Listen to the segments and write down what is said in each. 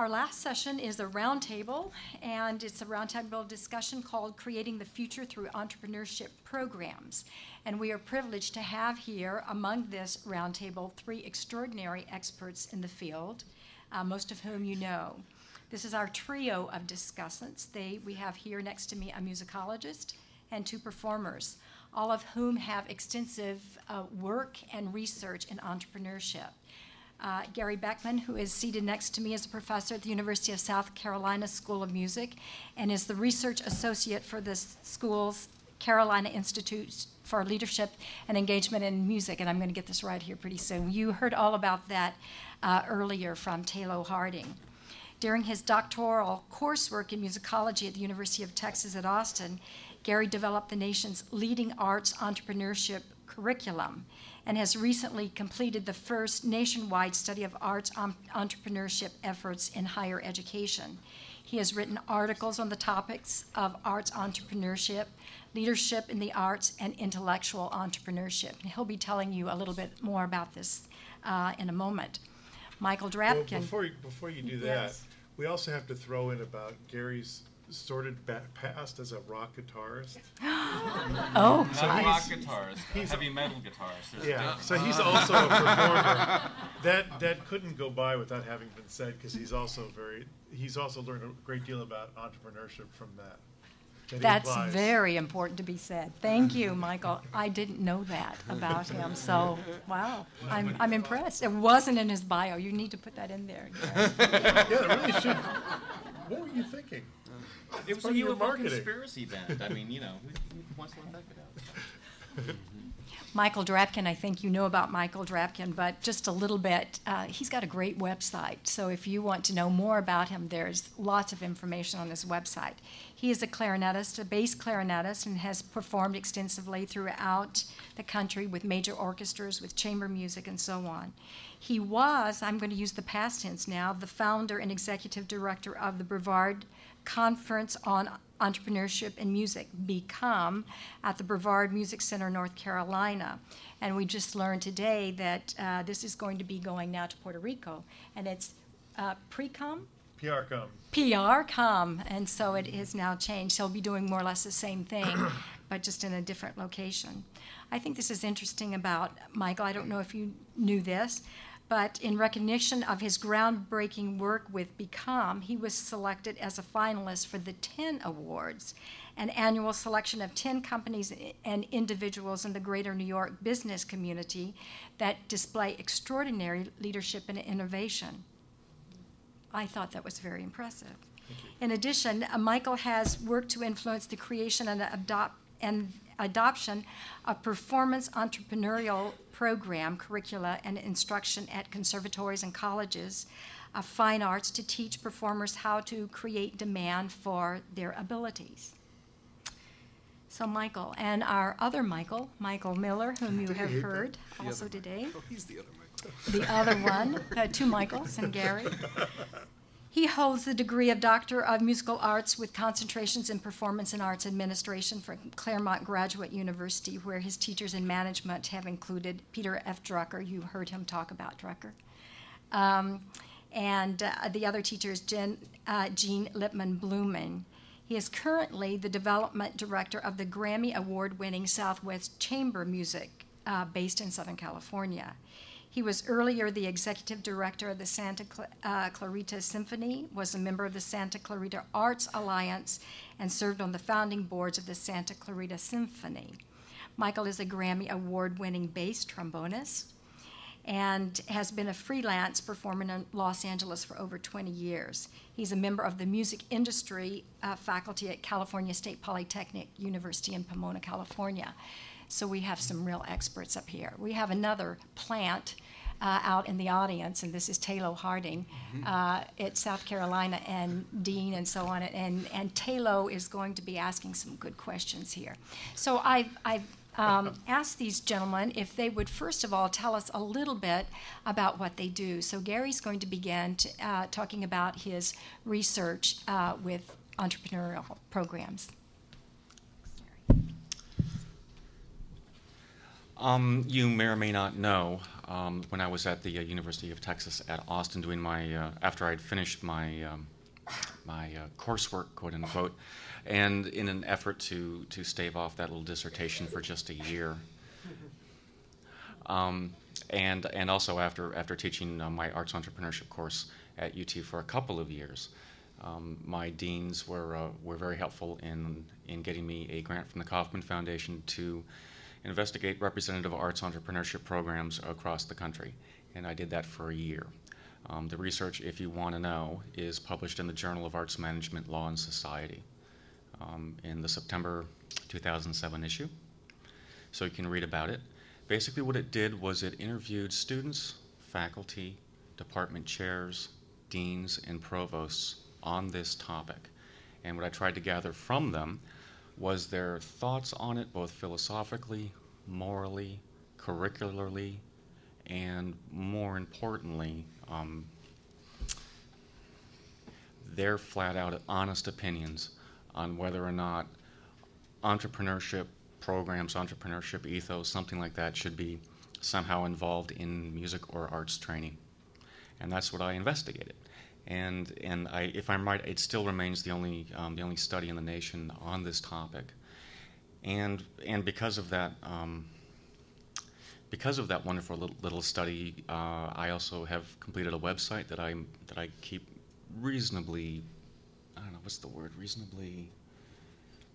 Our last session is a roundtable, and it's a roundtable discussion called Creating the Future Through Entrepreneurship Programs. And we are privileged to have here among this roundtable three extraordinary experts in the field, uh, most of whom you know. This is our trio of discussants. They, we have here next to me a musicologist and two performers, all of whom have extensive uh, work and research in entrepreneurship. Uh, Gary Beckman, who is seated next to me, is a professor at the University of South Carolina School of Music and is the research associate for the school's Carolina Institute for Leadership and Engagement in Music. And I'm going to get this right here pretty soon. You heard all about that uh, earlier from Taylor Harding. During his doctoral coursework in musicology at the University of Texas at Austin, Gary developed the nation's leading arts entrepreneurship curriculum and has recently completed the first nationwide study of arts entrepreneurship efforts in higher education. He has written articles on the topics of arts entrepreneurship, leadership in the arts, and intellectual entrepreneurship. And he'll be telling you a little bit more about this uh, in a moment. Michael Drapkin. Well, before, you, before you do that, yes. we also have to throw in about Gary's sorted past as a rock guitarist. oh, so not rock guitarist, he's heavy metal guitarist. yeah, so he's also a performer. that that couldn't go by without having been said because he's also very he's also learned a great deal about entrepreneurship from that. that That's very important to be said. Thank you, Michael. I didn't know that about him. So, wow, I'm, I'm impressed. It wasn't in his bio. You need to put that in there. yeah, it really should. What were you thinking? It was a UFO conspiracy band. I mean, you know, who wants to let that get out? Michael Drapkin, I think you know about Michael Drapkin, but just a little bit. Uh, he's got a great website, so if you want to know more about him, there's lots of information on his website. He is a clarinetist, a bass clarinetist, and has performed extensively throughout the country with major orchestras, with chamber music, and so on. He was, I'm going to use the past tense now, the founder and executive director of the Brevard Conference on Entrepreneurship in Music, BECOME, at the Brevard Music Center, North Carolina. And we just learned today that uh, this is going to be going now to Puerto Rico, and it's uh, PRECOM? PRCOM. PRCOM, and so it is now changed. So we'll be doing more or less the same thing, but just in a different location. I think this is interesting about Michael. I don't know if you knew this, but in recognition of his groundbreaking work with BECOME, he was selected as a finalist for the 10 awards, an annual selection of 10 companies and individuals in the greater New York business community that display extraordinary leadership and innovation. I thought that was very impressive. In addition, uh, Michael has worked to influence the creation and, adopt, and adoption of performance entrepreneurial program, curricula, and instruction at conservatories and colleges of fine arts to teach performers how to create demand for their abilities. So, Michael, and our other Michael, Michael Miller, whom you have heard also today. Oh, he's the other Michael. The other one, uh, two Michaels and Gary. He holds the degree of Doctor of Musical Arts with concentrations in Performance and Arts Administration from Claremont Graduate University, where his teachers in management have included Peter F. Drucker. You heard him talk about Drucker. Um, and uh, the other teacher is Jen, uh, Jean Lipman Blumen. He is currently the development director of the Grammy Award winning Southwest Chamber Music uh, based in Southern California. He was earlier the executive director of the Santa uh, Clarita Symphony, was a member of the Santa Clarita Arts Alliance, and served on the founding boards of the Santa Clarita Symphony. Michael is a Grammy Award winning bass trombonist and has been a freelance performer in Los Angeles for over 20 years. He's a member of the music industry uh, faculty at California State Polytechnic University in Pomona, California. So we have some real experts up here. We have another plant uh, out in the audience, and this is Taylor Harding mm-hmm. uh, at South Carolina and Dean and so on. And, and Taylor is going to be asking some good questions here. So I've, I've um, asked these gentlemen if they would first of all tell us a little bit about what they do. So Gary's going to begin to, uh, talking about his research uh, with entrepreneurial programs. Um, you may or may not know, um, when I was at the uh, University of Texas at Austin doing my, uh, after I'd finished my, um, my uh, coursework, quote unquote, and in an effort to, to stave off that little dissertation for just a year. Um, and, and also after, after teaching uh, my arts entrepreneurship course at UT for a couple of years. Um, my deans were, uh, were very helpful in, in getting me a grant from the Kauffman Foundation to investigate representative arts entrepreneurship programs across the country. And I did that for a year. Um, the research, if you want to know, is published in the Journal of Arts Management Law and Society um, in the September 2007 issue. So you can read about it. Basically, what it did was it interviewed students, faculty, department chairs, deans, and provosts on this topic. And what I tried to gather from them was their thoughts on it, both philosophically, morally, curricularly, and more importantly, um, their flat out honest opinions on whether or not entrepreneurship programs, entrepreneurship ethos, something like that should be somehow involved in music or arts training. And that's what I investigated and and I, if I'm right, it still remains the only um, the only study in the nation on this topic, and and because of that. Um, because of that wonderful little, little study, uh, I also have completed a website that I that I keep reasonably, I don't know what's the word, reasonably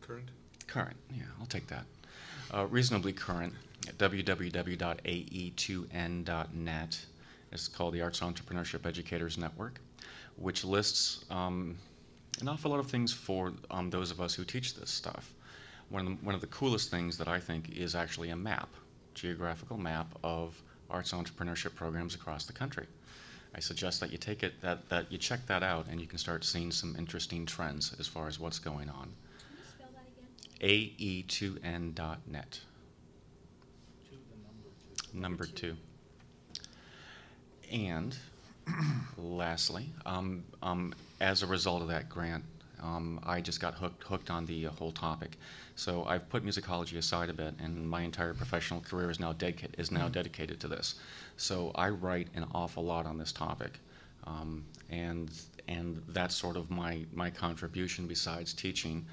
current. Current, yeah, I'll take that. Uh, reasonably current at www.ae2n.net. It's called the Arts Entrepreneurship Educators Network which lists um, an awful lot of things for um, those of us who teach this stuff. One of, the, one of the coolest things that I think is actually a map, geographical map of arts entrepreneurship programs across the country. I suggest that you take it that, that you check that out and you can start seeing some interesting trends as far as what's going on. AE2N.net. Number two. And lastly, um, um, as a result of that grant, um, I just got hooked hooked on the uh, whole topic. So I've put musicology aside a bit, and my entire professional career is now dedicated is now dedicated to this. So I write an awful lot on this topic, um, and and that's sort of my my contribution besides teaching.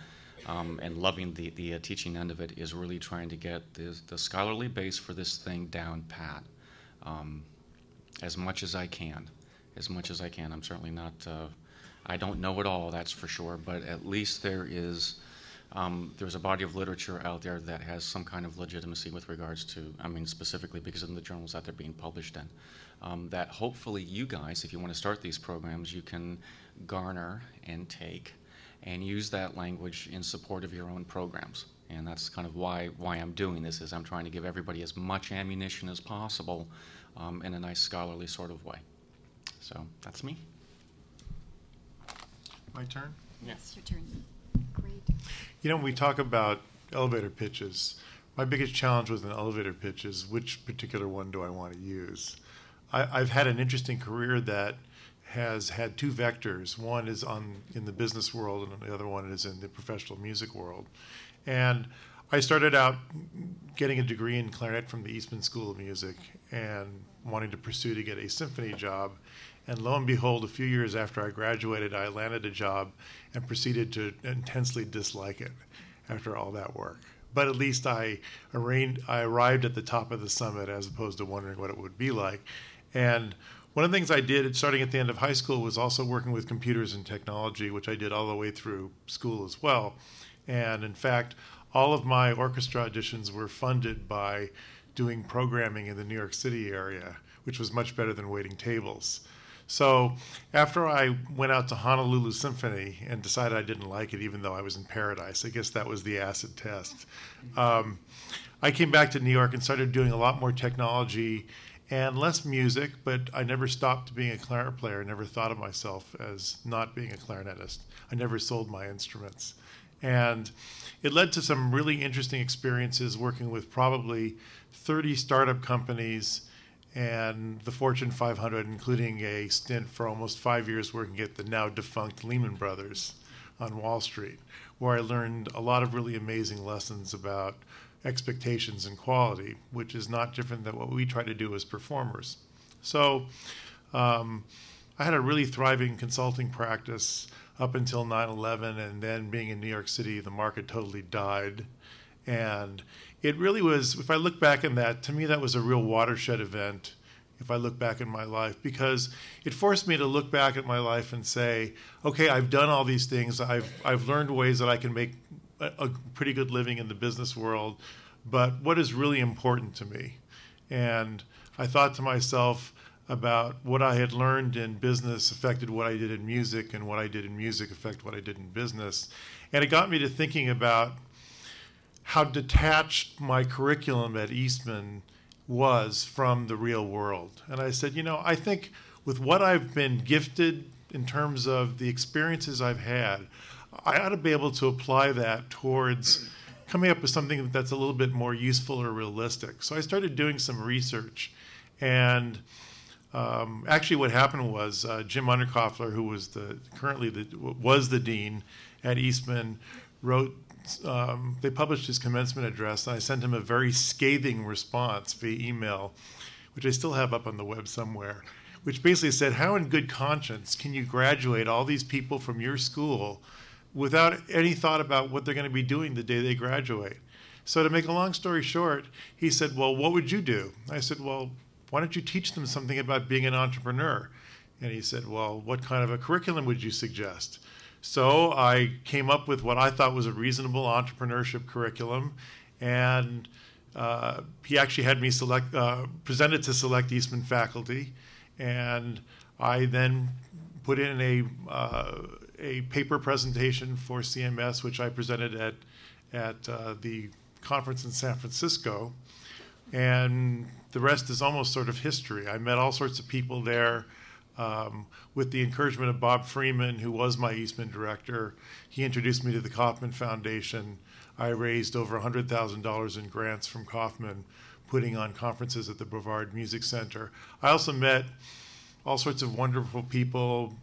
Um, and loving the, the uh, teaching end of it is really trying to get the, the scholarly base for this thing down pat um, as much as I can as much as I can. I'm certainly not, uh, I don't know it all, that's for sure, but at least there is. Um, there's a body of literature out there that has some kind of legitimacy with regards to, I mean, specifically because of the journals that they're being published in. Um, that hopefully you guys, if you want to start these programs, you can garner and take and use that language in support of your own programs. And that's kind of why, why I'm doing this is I'm trying to give everybody as much ammunition as possible um, in a nice scholarly sort of way. So that's me. My turn? Yes, your turn. Great. You know, we talk about elevator pitches, my biggest challenge with an elevator pitch is which particular one do I want to use? I, have had an interesting career that has had two vectors. One is on in the business world, and the other one is in the professional music world. And I started out getting a degree in clarinet from the Eastman School of Music and wanting to pursue to get a symphony job. And lo and behold, a few years after I graduated, I landed a job and proceeded to intensely dislike it after all that work. But at least I, arranged, I arrived at the top of the summit as opposed to wondering what it would be like. And one of the things I did starting at the end of high school was also working with computers and technology, which I did all the way through school as well. And in fact, all of my orchestra auditions were funded by doing programming in the New York City area, which was much better than waiting tables. So after I went out to Honolulu Symphony and decided I didn't like it, even though I was in paradise, I guess that was the acid test. Um, I came back to New York and started doing a lot more technology and less music, but I never stopped being a clarinet player. I never thought of myself as not being a clarinetist. I never sold my instruments. And it led to some really interesting experiences working with probably 30 startup companies and the Fortune 500, including a stint for almost five years working at the now defunct Lehman Brothers on Wall Street, where I learned a lot of really amazing lessons about expectations and quality, which is not different than what we try to do as performers. So um, I had a really thriving consulting practice up until 9 11, and then being in New York City, the market totally died. And it really was, if I look back in that, to me, that was a real watershed event if I look back in my life because it forced me to look back at my life and say, okay, I've done all these things. I've, I've learned ways that I can make a, a pretty good living in the business world, but what is really important to me? And I thought to myself about what I had learned in business affected what I did in music, and what I did in music affected what I did in business. And it got me to thinking about how detached my curriculum at Eastman was from the real world. And I said, you know, I think with what I've been gifted in terms of the experiences I've had, I ought to be able to apply that towards coming up with something that's a little bit more useful or realistic. So I started doing some research. And um, actually, what happened was uh, Jim Undercofler, who was the currently the, was the dean at Eastman, wrote um, they published his commencement address, and I sent him a very scathing response via email, which I still have up on the web somewhere, which basically said, How in good conscience can you graduate all these people from your school without any thought about what they're going to be doing the day they graduate? So, to make a long story short, he said, Well, what would you do? I said, Well, why don't you teach them something about being an entrepreneur? And he said, Well, what kind of a curriculum would you suggest? So I came up with what I thought was a reasonable entrepreneurship curriculum, and uh, he actually had me select uh, presented to select Eastman faculty, and I then put in a uh, a paper presentation for CMS, which I presented at at uh, the conference in San Francisco, and the rest is almost sort of history. I met all sorts of people there. Um, with the encouragement of Bob Freeman, who was my Eastman director, he introduced me to the Kauffman Foundation. I raised over $100,000 in grants from Kauffman, putting on conferences at the Brevard Music Center. I also met all sorts of wonderful people,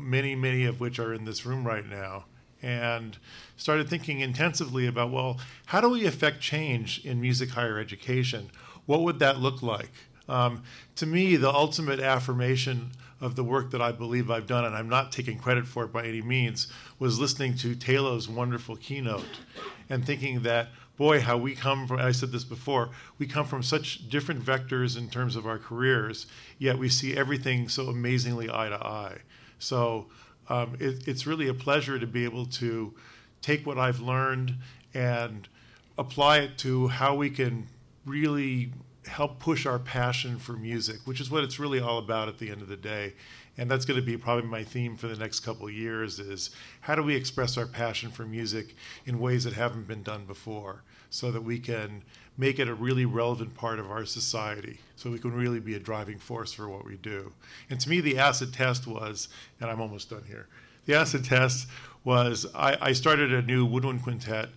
many, many of which are in this room right now, and started thinking intensively about well, how do we affect change in music higher education? What would that look like? Um, to me, the ultimate affirmation of the work that I believe I've done, and I'm not taking credit for it by any means, was listening to Taylor's wonderful keynote and thinking that, boy, how we come from, I said this before, we come from such different vectors in terms of our careers, yet we see everything so amazingly eye to eye. So um, it, it's really a pleasure to be able to take what I've learned and apply it to how we can really help push our passion for music, which is what it's really all about at the end of the day. And that's going to be probably my theme for the next couple of years is how do we express our passion for music in ways that haven't been done before so that we can make it a really relevant part of our society so we can really be a driving force for what we do. And to me, the acid test was, and I'm almost done here, the acid test was I, I started a new woodwind quintet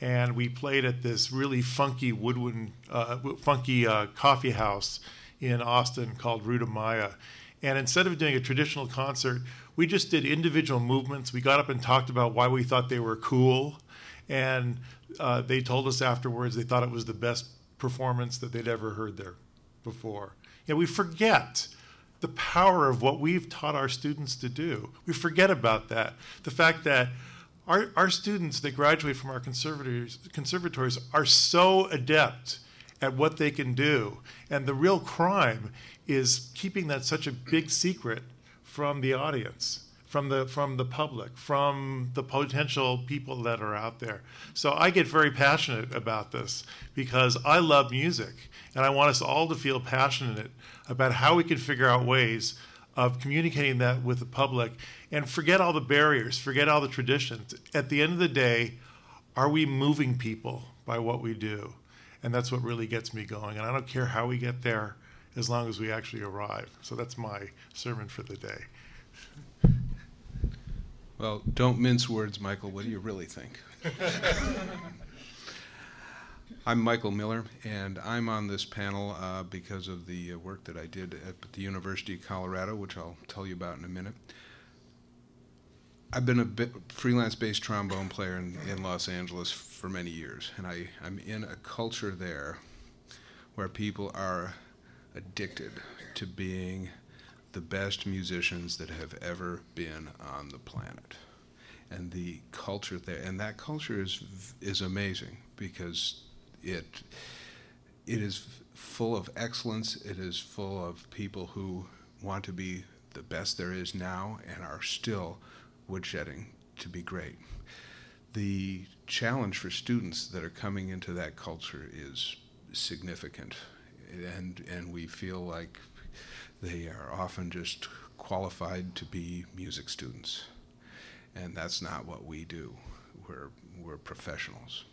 and we played at this really funky woodwind, uh, funky uh, coffee house in Austin called Ruta Maya. And instead of doing a traditional concert, we just did individual movements. We got up and talked about why we thought they were cool, and uh, they told us afterwards they thought it was the best performance that they'd ever heard there before. Know, we forget the power of what we've taught our students to do. We forget about that. The fact that our, our students that graduate from our conservatories, conservatories are so adept at what they can do. And the real crime is keeping that such a big secret from the audience, from the, from the public, from the potential people that are out there. So I get very passionate about this because I love music and I want us all to feel passionate about how we can figure out ways of communicating that with the public and forget all the barriers, forget all the traditions. At the end of the day, are we moving people by what we do? And that's what really gets me going. And I don't care how we get there as long as we actually arrive. So that's my sermon for the day. Well, don't mince words, Michael. What do you really think? I'm Michael Miller, and I'm on this panel uh, because of the uh, work that I did at the University of Colorado, which I'll tell you about in a minute. I've been a bit freelance bass trombone player in, in Los Angeles for many years, and I, I'm in a culture there where people are addicted to being the best musicians that have ever been on the planet. And the culture there, and that culture is is amazing because it it is full of excellence. It is full of people who want to be the best there is now and are still woodshedding to be great. The challenge for students that are coming into that culture is significant, and and we feel like they are often just qualified to be music students, and that's not what we do. We're we're professionals.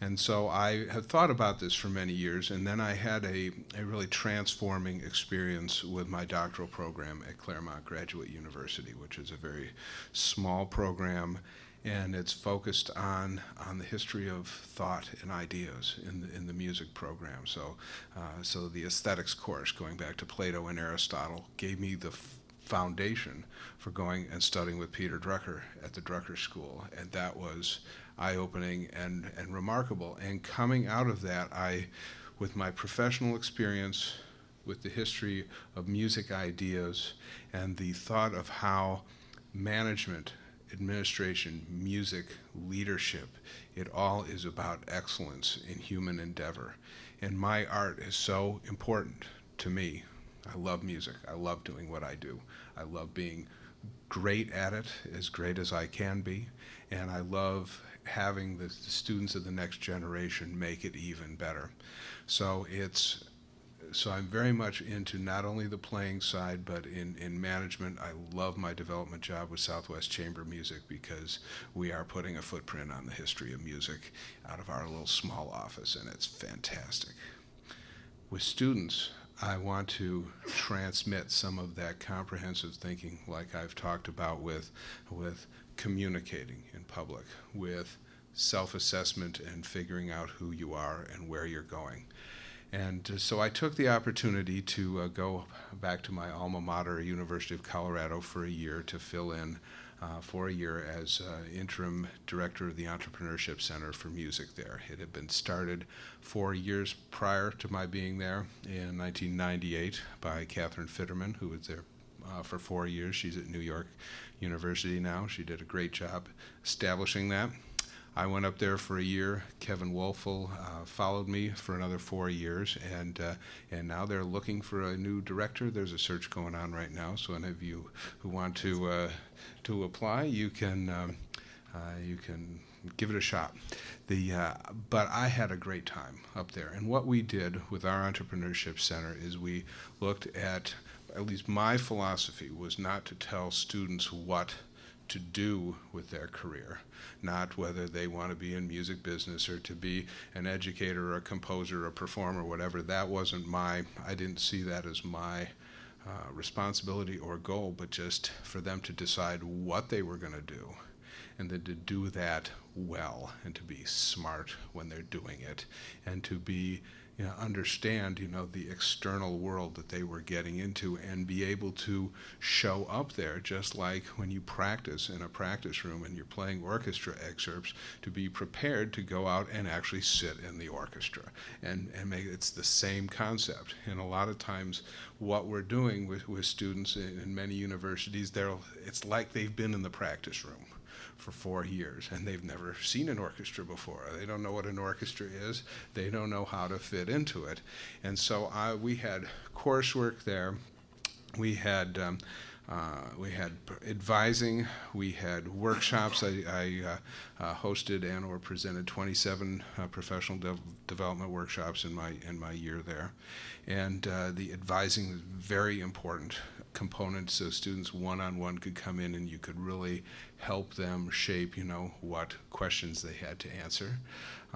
And so I had thought about this for many years, and then I had a, a really transforming experience with my doctoral program at Claremont Graduate University, which is a very small program, and it's focused on, on the history of thought and ideas in the, in the music program. So, uh, so the aesthetics course, going back to Plato and Aristotle, gave me the foundation for going and studying with Peter Drucker at the Drucker School, and that was eye-opening and, and remarkable. And coming out of that, I, with my professional experience, with the history of music ideas, and the thought of how management, administration, music, leadership, it all is about excellence in human endeavor. And my art is so important to me. I love music. I love doing what I do. I love being great at it, as great as I can be. And I love having the, the students of the next generation make it even better. So it's so I'm very much into not only the playing side, but in, in management. I love my development job with Southwest Chamber Music because we are putting a footprint on the history of music out of our little small office, and it's fantastic. With students, I want to transmit some of that comprehensive thinking, like I've talked about with, with communicating in public, with self assessment and figuring out who you are and where you're going. And uh, so I took the opportunity to uh, go back to my alma mater, University of Colorado, for a year to fill in uh, for a year as uh, interim director of the Entrepreneurship Center for Music there. It had been started four years prior to my being there in 1998 by Catherine Fitterman, who was there uh, for four years. She's at New York University now. She did a great job establishing that. I went up there for a year. Kevin Wolfel uh, followed me for another four years, and uh, and now they're looking for a new director. There's a search going on right now. So any of you who want to uh, to apply, you can um, uh, you can give it a shot. The uh, but I had a great time up there, and what we did with our entrepreneurship center is we looked at at least my philosophy was not to tell students what to do with their career, not whether they want to be in music business or to be an educator or a composer or a performer, whatever. That wasn't my, I didn't see that as my uh, responsibility or goal, but just for them to decide what they were going to do and then to do that well and to be smart when they're doing it and to be you know, understand, you know, the external world that they were getting into and be able to show up there, just like when you practice in a practice room and you're playing orchestra excerpts, to be prepared to go out and actually sit in the orchestra and, and make it's the same concept. And a lot of times, what we're doing with, with students in, in many universities, they're, it's like they've been in the practice room for four years and they've never seen an orchestra before. They don't know what an orchestra is. They don't know how to fit into it. And so I, we had coursework there. We had um, uh, we had advising, we had workshops. I, I uh, uh, hosted and or presented 27 uh, professional de- development workshops in my in my year there, and uh, the advising was very important component so students one-on-one could come in and you could really help them shape you know what questions they had to answer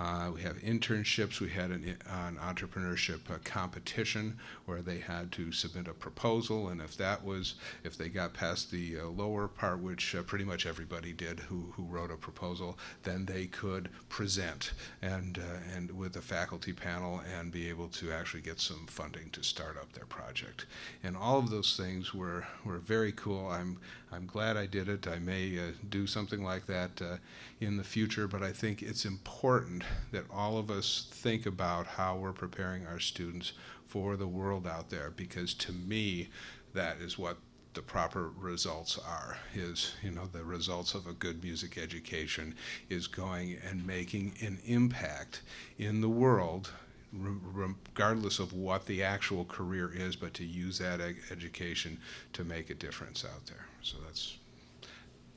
Uh, we have internships. We had an, an entrepreneurship uh, competition where they had to submit a proposal, and if that was, if they got past the uh, lower part, which uh, pretty much everybody did who, who wrote a proposal, then they could present and uh, and with a faculty panel and be able to actually get some funding to start up their project. And all of those things were were very cool. I'm I'm glad I did it. I may uh, do something like that uh, in the future, but I think it's important that all of us think about how we're preparing our students for the world out there because to me, that is what the proper results are is you know the results of a good music education is going and making an impact in the world regardless of what the actual career is but to use that ed- education to make a difference out there so that's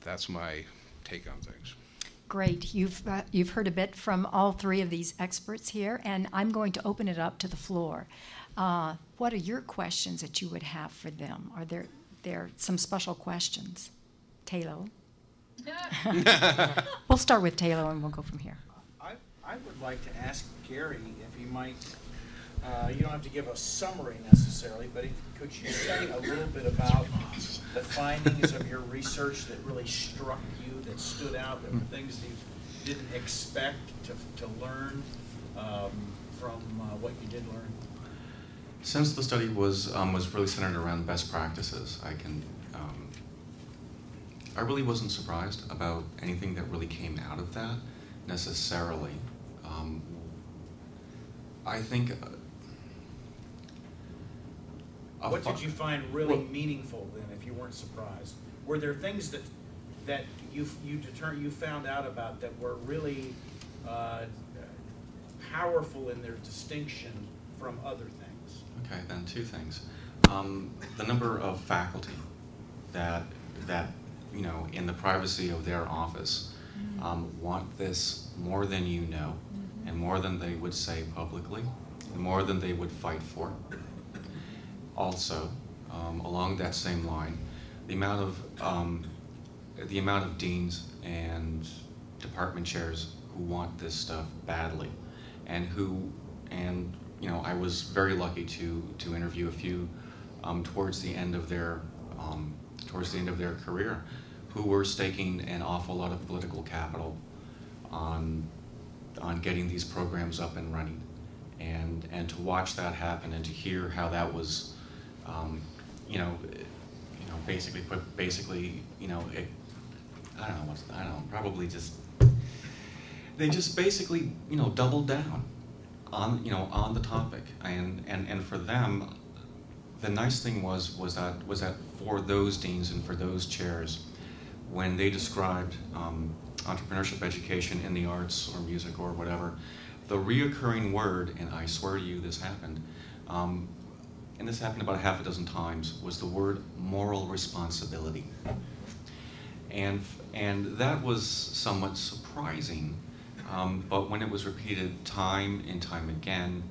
that's my take on things Great. You've, uh, you've heard a bit from all three of these experts here, and I'm going to open it up to the floor. Uh, what are your questions that you would have for them? Are there, there some special questions? Taylor? we'll start with Taylor and we'll go from here. I, would like to ask Gary if he might, uh, you don't have to give a summary necessarily, but if, could you say a little bit about the findings of your research that really struck you, that stood out, that were things that you didn't expect to, to learn um, from uh, what you did learn? Since the study was um, was really centered around best practices, I can um, I really wasn't surprised about anything that really came out of that necessarily. Um, I think. Uh, what did you find really well, meaningful then, if you weren't surprised? Were there things that that you you deter, you found out about that were really uh, powerful in their distinction from other things? Okay, then two things. Um, the number of faculty that that you know in the privacy of their office mm-hmm. um, want this more than you know, mm-hmm. And more than they would say publicly, and more than they would fight for. Also, um, along that same line, the amount of um, the amount of deans and department chairs who want this stuff badly, and who and you know, I was very lucky to to interview a few um, towards the end of their um, towards the end of their career, who were staking an awful lot of political capital on on getting these programs up and running, and and to watch that happen and to hear how that was, um, you know, you know, basically put basically, you know, it, I don't know I don't know, probably just they just basically you know doubled down on you know on the topic, and and and for them, the nice thing was was that was that for those deans and for those chairs, when they described um, entrepreneurship education in the arts or music or whatever, the reoccurring word, and I swear to you this happened, um, and this happened about half a dozen times, was the word moral responsibility. And, and that was somewhat surprising um, but when it was repeated time and time again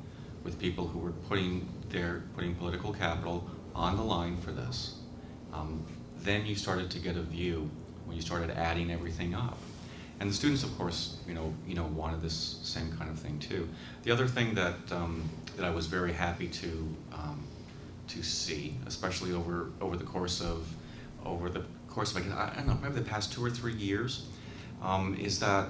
with people who were putting their putting political capital on the line for this, um, then you started to get a view when you started adding everything up. And the students, of course, you know, you know, wanted this same kind of thing too. The other thing that um, that I was very happy to um, to see, especially over over the course of over the course of I don't know, maybe the past two or three years, um, is that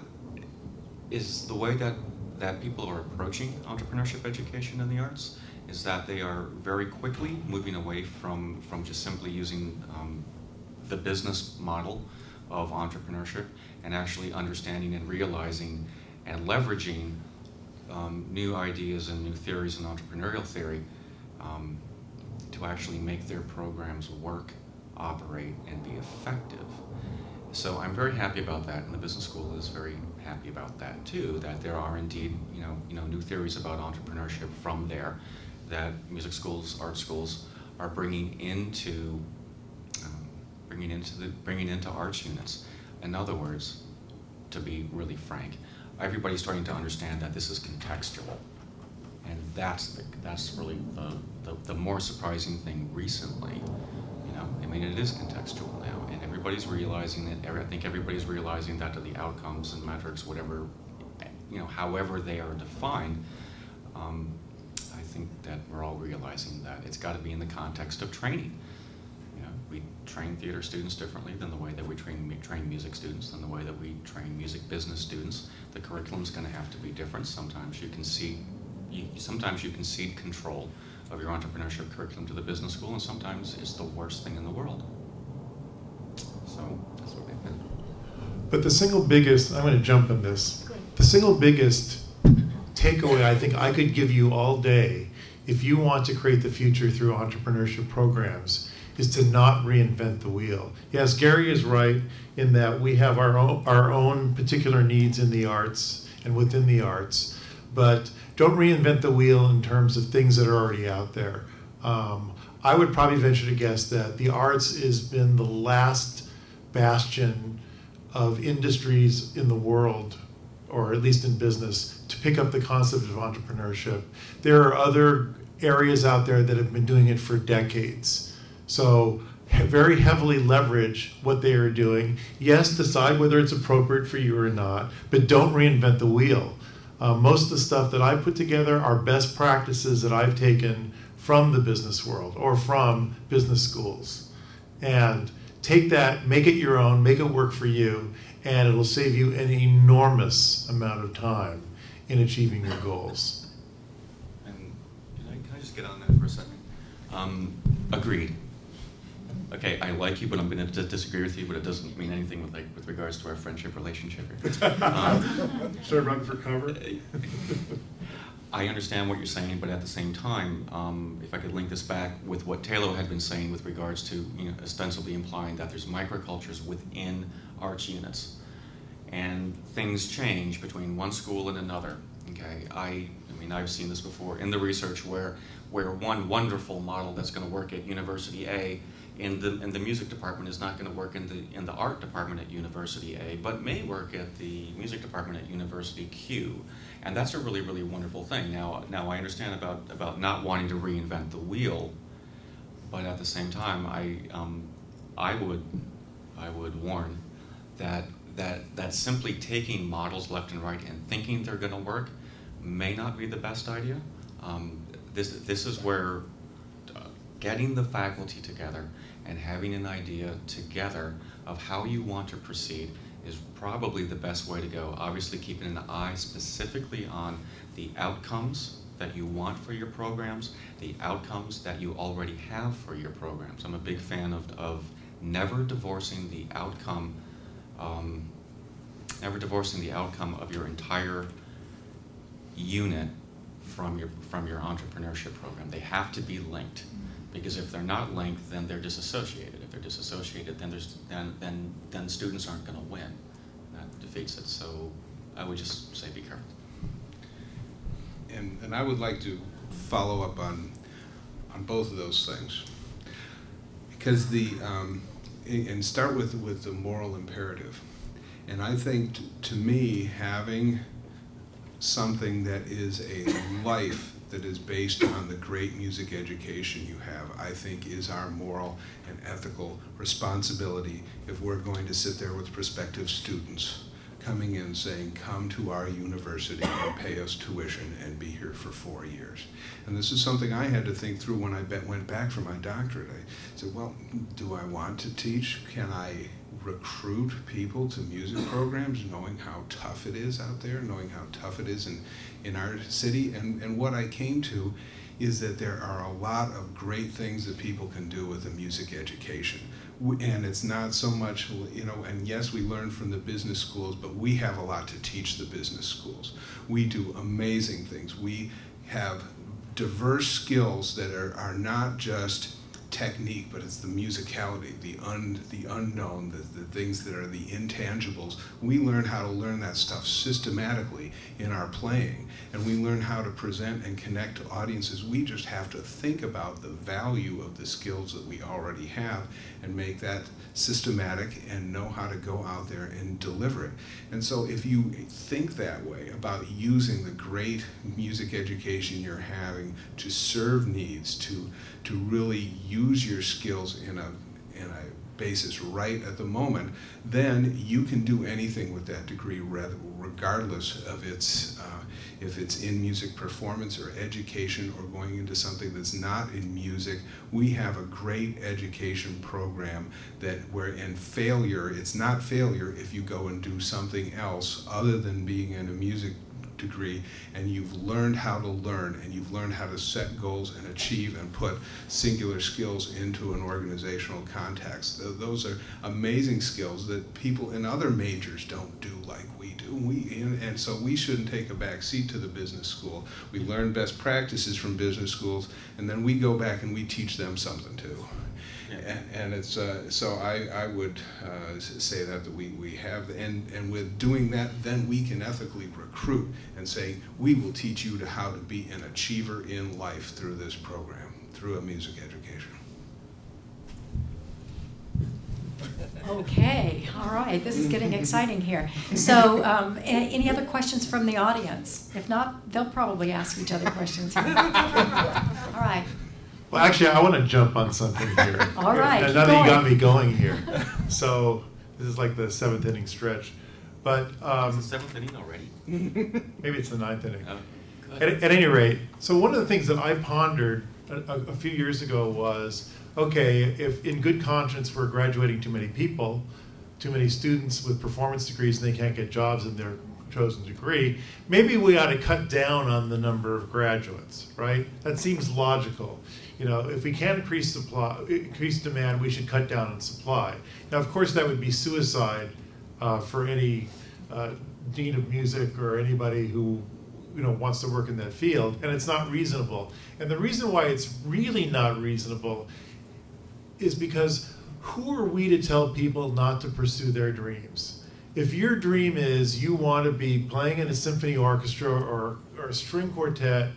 is the way that, that people are approaching entrepreneurship education in the arts is that they are very quickly moving away from, from just simply using um, the business model of entrepreneurship and actually understanding and realizing and leveraging um, new ideas and new theories in entrepreneurial theory um, to actually make their programs work, operate, and be effective. So I'm very happy about that, and the business school is very happy about that too. That there are indeed, you know, you know, new theories about entrepreneurship from there, that music schools, art schools, are bringing into, um, bringing into the bringing into arts units. In other words, to be really frank, everybody's starting to understand that this is contextual, and that's the, that's really the, the, the more surprising thing recently. You know, I mean, it is contextual now and everybody's realizing it. I think everybody's realizing that the outcomes and metrics, whatever you know, however they are defined, um, I think that we're all realizing that it's got to be in the context of training. We train theater students differently than the way that we train train music students, than the way that we train music business students. The curriculum's going to have to be different. Sometimes you can see, you, sometimes you can cede control of your entrepreneurship curriculum to the business school, and sometimes it's the worst thing in the world. So that's what we've been. But the single biggest, I'm going to jump in this. The single biggest takeaway I think I could give you all day if you want to create the future through entrepreneurship programs is to not reinvent the wheel. Yes, Gary is right in that we have our own, our own particular needs in the arts and within the arts, but don't reinvent the wheel in terms of things that are already out there. Um, I would probably venture to guess that the arts has been the last bastion of industries in the world, or at least in business, to pick up the concept of entrepreneurship. There are other areas out there that have been doing it for decades. So, very heavily leverage what they are doing. Yes, decide whether it's appropriate for you or not, but don't reinvent the wheel. Uh, most of the stuff that I put together are best practices that I've taken from the business world or from business schools. And take that, make it your own, make it work for you, and it'll save you an enormous amount of time in achieving your goals. And can I, can I just get on that for a second? Um, agreed. Okay, I like you, but I'm going to disagree with you. But it doesn't mean anything with like with regards to our friendship relationship. Um, Should I run for cover? I understand what you're saying, but at the same time, um, if I could link this back with what Taylor had been saying with regards to, you know, ostensibly implying that there's microcultures within arts units, and things change between one school and another. Okay, I, I mean, I've seen this before in the research where, where one wonderful model that's going to work at University A in the in the music department is not going to work in the in the art department at University A, but may work at the music department at University Q and that's a really really wonderful thing. Now now I understand about about not wanting to reinvent the wheel, but at the same time I um, I would I would warn that that that simply taking models left and right and thinking they're going to work may not be the best idea. Um, this this is where getting the faculty together and having an idea together of how you want to proceed is probably the best way to go. Obviously, keeping an eye specifically on the outcomes that you want for your programs, the outcomes that you already have for your programs. I'm a big fan of, of never divorcing the outcome, um, never divorcing the outcome of your entire unit from your from your entrepreneurship program. They have to be linked because if they're not linked, then they're disassociated. If they're disassociated, then there's then then then students aren't going to win. That defeats it. So I would just say be careful. And and I would like to follow up on on both of those things because the um, and start with with the moral imperative. And I think to me having something that is a life that is based on the great music education you have, I think is our moral and ethical responsibility if we're going to sit there with prospective students coming in saying, come to our university and pay us tuition and be here for four years. And this is something I had to think through when I went back for my doctorate. I said, well, do I want to teach? Can I recruit people to music programs knowing how tough it is out there, knowing how tough it is in, in our city. And, and what I came to is that there are a lot of great things that people can do with a music education. And it's not so much, you know, and yes, we learn from the business schools, but we have a lot to teach the business schools. We do amazing things. We have diverse skills that are, are not just technique, but it's the musicality, the un, the unknown, the, the things that are the intangibles. We learn how to learn that stuff systematically in our playing, and we learn how to present and connect to audiences. We just have to think about the value of the skills that we already have and make that systematic and know how to go out there and deliver it. And so if you think that way about using the great music education you're having to serve needs, to to really use your skills in a in a basis right at the moment, then you can do anything with that degree regardless of its uh, if it's in music performance or education or going into something that's not in music, we have a great education program that where in failure, it's not failure if you go and do something else other than being in a music degree and you've learned how to learn and you've learned how to set goals and achieve and put singular skills into an organizational context. Those are amazing skills that people in other majors don't do like we do. We, and, and so we shouldn't take a back seat to the business school. We learn best practices from business schools and then we go back and we teach them something too. And, and it's uh, so I, I would uh, say that, that we, we have and, and with doing that then we can ethically recruit and say we will teach you to how to be an achiever in life through this program through a music education. Okay, all right, this is getting exciting here. So, um, any other questions from the audience? If not, they'll probably ask each other questions. all right. Well, actually, I want to jump on something here. All right, Now keep that you got me going here, so this is like the seventh inning stretch, but It's um, the seventh inning already. maybe it's the ninth inning. Oh, At, at any rate, so one of the things that I pondered a, a, a few years ago was, okay, if in good conscience we're graduating too many people, too many students with performance degrees and they can't get jobs in their chosen degree, maybe we ought to cut down on the number of graduates, right? That seems logical. You know, if we can't increase supply, increase demand, we should cut down on supply. Now, of course, that would be suicide uh, for any uh, dean of music or anybody who you know wants to work in that field, and it's not reasonable. And the reason why it's really not reasonable is because who are we to tell people not to pursue their dreams? If your dream is you want to be playing in a symphony orchestra or, or a string quartet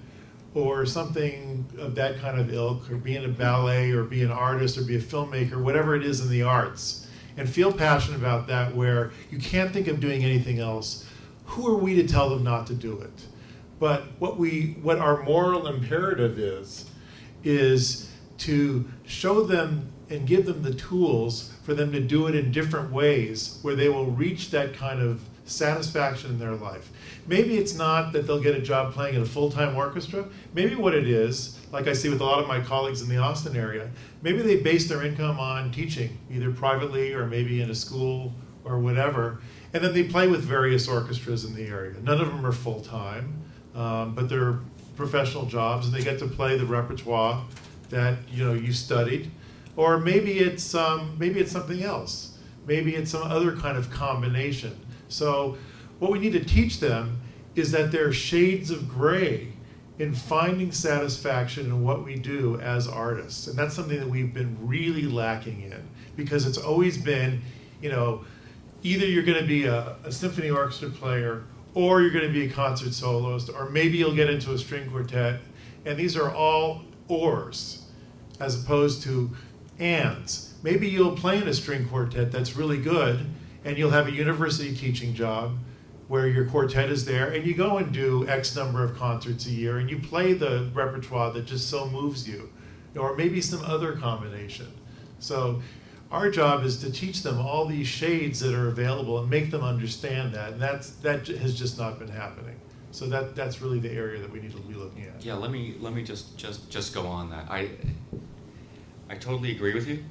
or something of that kind of ilk, or be in a ballet, or be an artist, or be a filmmaker, whatever it is in the arts, and feel passionate about that where you can't think of doing anything else, who are we to tell them not to do it? But what we what our moral imperative is, is to show them and give them the tools for them to do it in different ways where they will reach that kind of satisfaction in their life. Maybe it's not that they'll get a job playing in a full time orchestra. Maybe what it is, like I see with a lot of my colleagues in the Austin area, maybe they base their income on teaching, either privately or maybe in a school or whatever. And then they play with various orchestras in the area. None of them are full time, um, but they're professional jobs, and they get to play the repertoire that you know you studied. Or maybe it's um, maybe it's something else. Maybe it's some other kind of combination. So, what we need to teach them is that there are shades of gray in finding satisfaction in what we do as artists. And that's something that we've been really lacking in because it's always been, you know, either you're going to be a, a symphony orchestra player or you're going to be a concert soloist or maybe you'll get into a string quartet. And these are all ors as opposed to ands. Maybe you'll play in a string quartet that's really good and you'll have a university teaching job where your quartet is there and you go and do X number of concerts a year and you play the repertoire that just so moves you, or maybe some other combination. So, our job is to teach them all these shades that are available and make them understand that, and that's that has just not been happening. So that that's really the area that we need to be looking at. Yeah, let me let me just just just go on that. I I totally agree with you,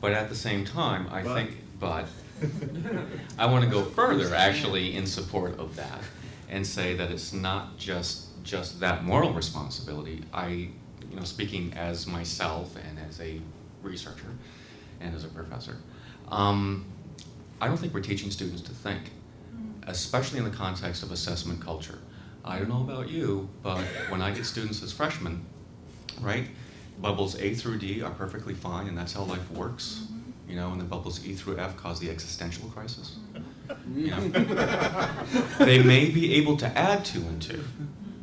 but at the same time, I But? think but I want to go further actually in support of that and say that it's not just just that moral responsibility. I you know speaking as myself and as a researcher and as a professor, um, I don't think we're teaching students to think, especially in the context of assessment culture. I don't know about you, but when I get students as freshmen, right, bubbles A through D are perfectly fine, and that's how life works. You know, and the bubbles E through F cause the existential crisis. You know? they may be able to add two and two,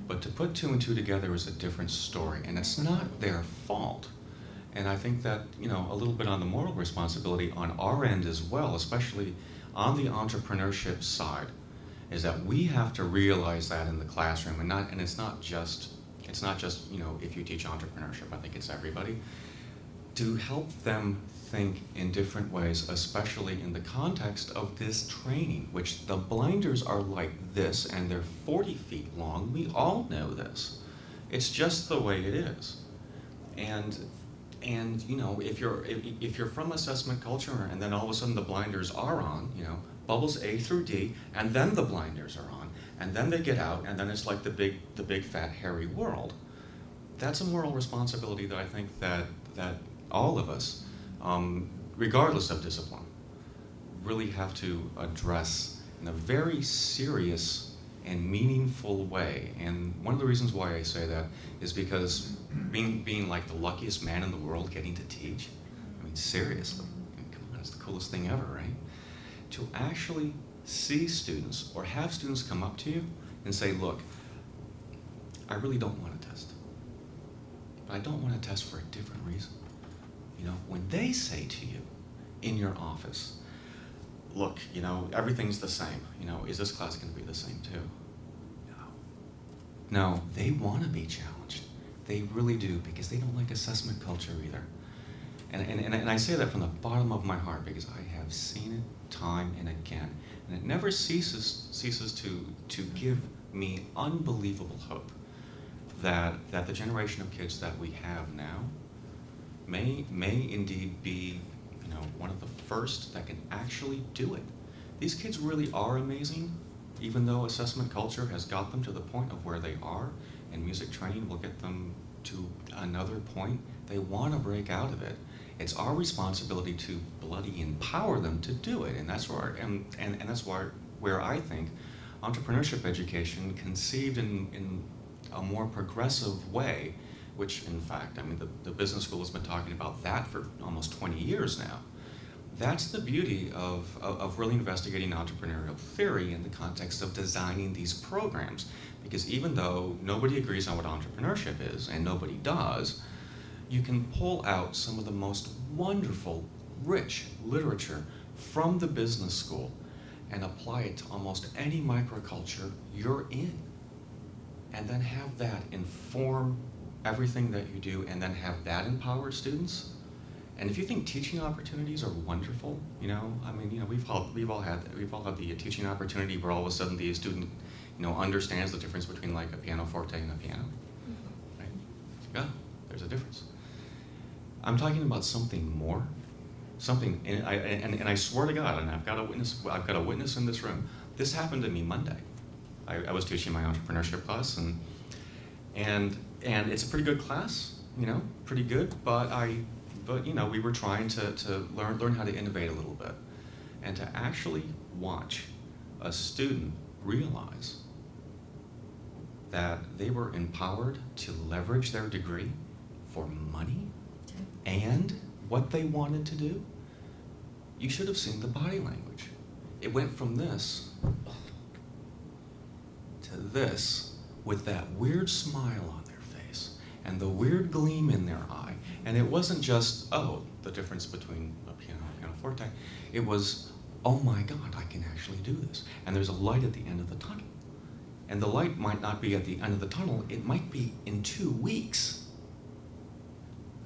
but to put two and two together is a different story, and it's not their fault. And I think that, you know, a little bit on the moral responsibility on our end as well, especially on the entrepreneurship side, is that we have to realize that in the classroom and not and it's not just it's not just, you know, if you teach entrepreneurship, I think it's everybody. To help them think in different ways, especially in the context of this training, which the blinders are like this and they're 40 feet long. We all know this. It's just the way it is. And and you know, if you're if, if you're from assessment culture and then all of a sudden the blinders are on, you know, bubbles A through D, and then the blinders are on, and then they get out, and then it's like the big the big fat hairy world. That's a moral responsibility that I think that that all of us, um, regardless of discipline, really have to address in a very serious and meaningful way. And one of the reasons why I say that is because being being like the luckiest man in the world getting to teach, I mean seriously, I mean, come on, it's the coolest thing ever, right? To actually see students or have students come up to you and say, look, I really don't want to test. But I don't want to test for a different reason. You know, when they say to you in your office, look, you know, everything's the same. You know, is this class going to be the same too? No. No, they want to be challenged. They really do because they don't like assessment culture either. And, and, and I say that from the bottom of my heart because I have seen it time and again. And it never ceases, ceases to, to give me unbelievable hope that, that the generation of kids that we have now may, may indeed be you know, one of the first that can actually do it. These kids really are amazing, even though assessment culture has got them to the point of where they are, and music training will get them to another point. They want to break out of it. It's our responsibility to bloody empower them to do it, and that's where and, and, and that's where where I think entrepreneurship education conceived in, in a more progressive way which in fact, I mean, the, the business school has been talking about that for almost 20 years now. That's the beauty of, of, of, really investigating entrepreneurial theory in the context of designing these programs. Because even though nobody agrees on what entrepreneurship is, and nobody does, you can pull out some of the most wonderful, rich literature from the business school and apply it to almost any microculture you're in. And then have that inform everything that you do and then have that empower students. And if you think teaching opportunities are wonderful, you know, I mean, you know, we've all we've all had we've all had the teaching opportunity where all of a sudden the student, you know, understands the difference between like a pianoforte and a piano. Mm-hmm. Right? Yeah, there's a difference. I'm talking about something more, something, and I and, and I swear to God, and I've got a witness. I've got a witness in this room. This happened to me Monday. I, I was teaching my entrepreneurship class, and and and it's a pretty good class, you know, pretty good. But I, but you know, we were trying to, to learn learn how to innovate a little bit, and to actually watch a student realize that they were empowered to leverage their degree for money and what they wanted to do. You should have seen the body language. It went from this to this with that weird smile on and the weird gleam in their eye. And it wasn't just, oh, the difference between a piano and a pianoforte. It was, oh my God, I can actually do this. And there's a light at the end of the tunnel. And the light might not be at the end of the tunnel, it might be in two weeks.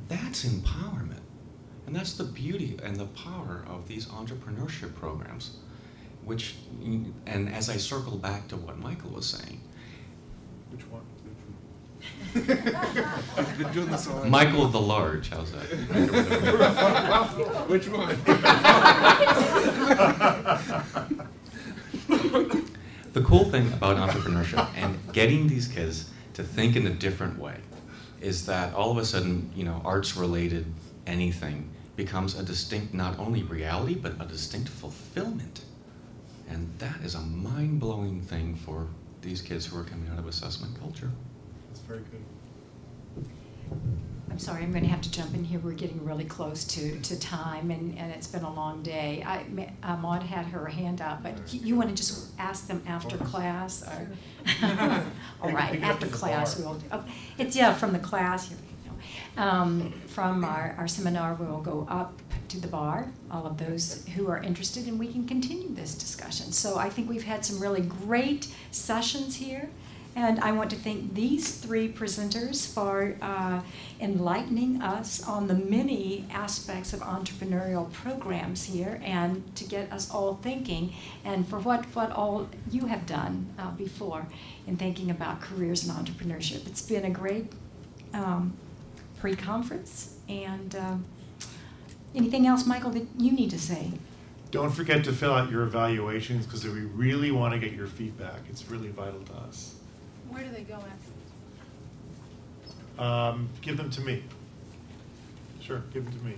That's empowerment. And that's the beauty and the power of these entrepreneurship programs, which, and as I circle back to what Michael was saying. Which one? I've been doing this all Michael the Large, how's that? Which one? the cool thing about entrepreneurship and getting these kids to think in a different way is that all of a sudden, you know, arts related anything becomes a distinct not only reality but a distinct fulfillment. And that is a mind blowing thing for these kids who are coming out of assessment culture very good. I'm sorry, I'm going to have to jump in here. We're getting really close to, to time, and, and it's been a long day. I, uh, Maud had her hand up, but you, you want to just ask them after class? Or? All right, after class we'll. Oh, it's yeah, from the class. Um, from our, our seminar, we will go up to the bar, all of those who are interested, and we can continue this discussion. So I think we've had some really great sessions here And I want to thank these three presenters for uh, enlightening us on the many aspects of entrepreneurial programs here and to get us all thinking and for what, what all you have done uh, before in thinking about careers and entrepreneurship. It's been a great um, pre-conference and um, anything else, Michael, that you need to say? Don't forget to fill out your evaluations because we really want to get your feedback. It's really vital to us. Where do they go after? Um, give them to me. Sure, give them to me.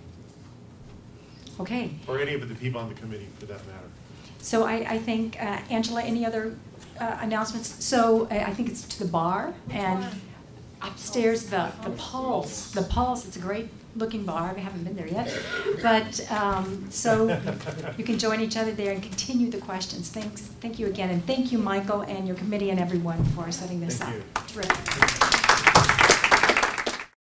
Okay. Or any of the people on the committee for that matter. So I, I think, uh, Angela, any other uh, announcements? So I I think it's to the bar and one? upstairs, the, the Pulse. The Pulse, it's a great looking bar. We haven't been there yet. But, um, so you can join each other there and continue the questions. Thanks, thank you again. And thank you, Michael, and your committee and everyone for setting this up. Thank you. Terrific.